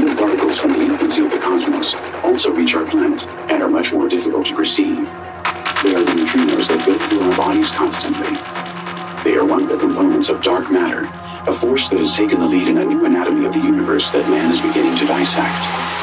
Other particles from the infancy of the cosmos also reach our planet and are much more difficult to perceive. They are the neutrinos that go through our bodies constantly. They are one of the components of dark matter, a force that has taken the lead in a new anatomy of the universe that man is beginning to dissect.